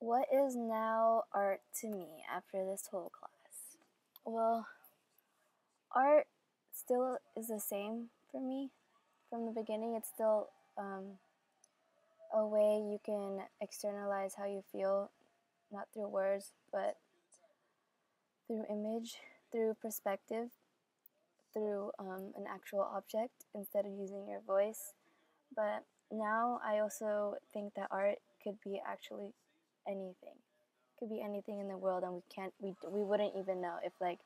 What is now art to me after this whole class? Well, art still is the same for me from the beginning. It's still um, a way you can externalize how you feel, not through words, but through image, through perspective, through um, an actual object instead of using your voice. But now I also think that art could be actually anything. Could be anything in the world, and we can't. We we wouldn't even know if like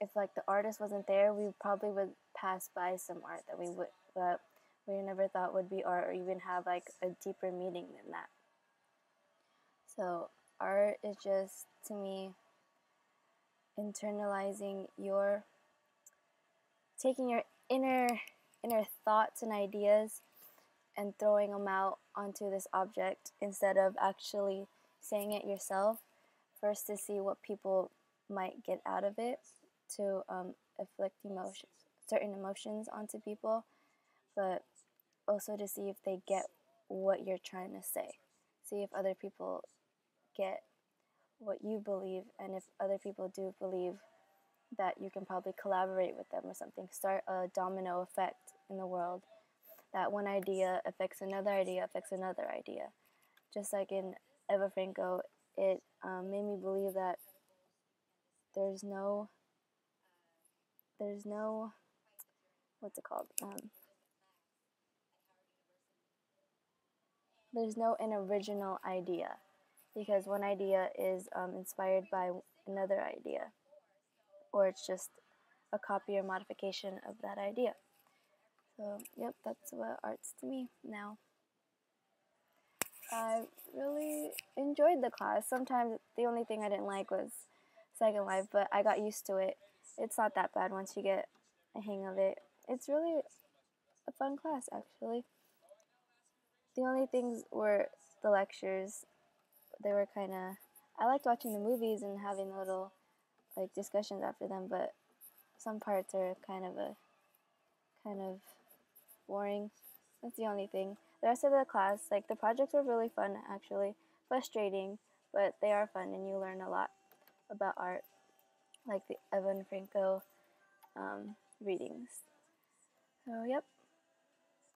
if like the artist wasn't there, we probably would pass by some art that we would that we never thought would be art, or even have like a deeper meaning than that. So art is just to me internalizing your taking your inner inner thoughts and ideas and throwing them out onto this object instead of actually saying it yourself first to see what people might get out of it to um, afflict emotions certain emotions onto people but also to see if they get what you're trying to say. See if other people get what you believe and if other people do believe that you can probably collaborate with them or something. Start a domino effect in the world that one idea affects another idea affects another idea. Just like in eva franco it um, made me believe that there's no there's no what's it called? Um, there's no an original idea because one idea is um, inspired by another idea or it's just a copy or modification of that idea so yep that's what art's to me now i really enjoyed the class sometimes the only thing i didn't like was second life but i got used to it it's not that bad once you get a hang of it it's really a fun class actually the only things were the lectures. They were kind of. I liked watching the movies and having little like discussions after them, but some parts are kind of a kind of boring. That's the only thing. The rest of the class, like the projects were really fun actually. Frustrating, but they are fun and you learn a lot about art, like the Eva and Franco um, readings. So, yep,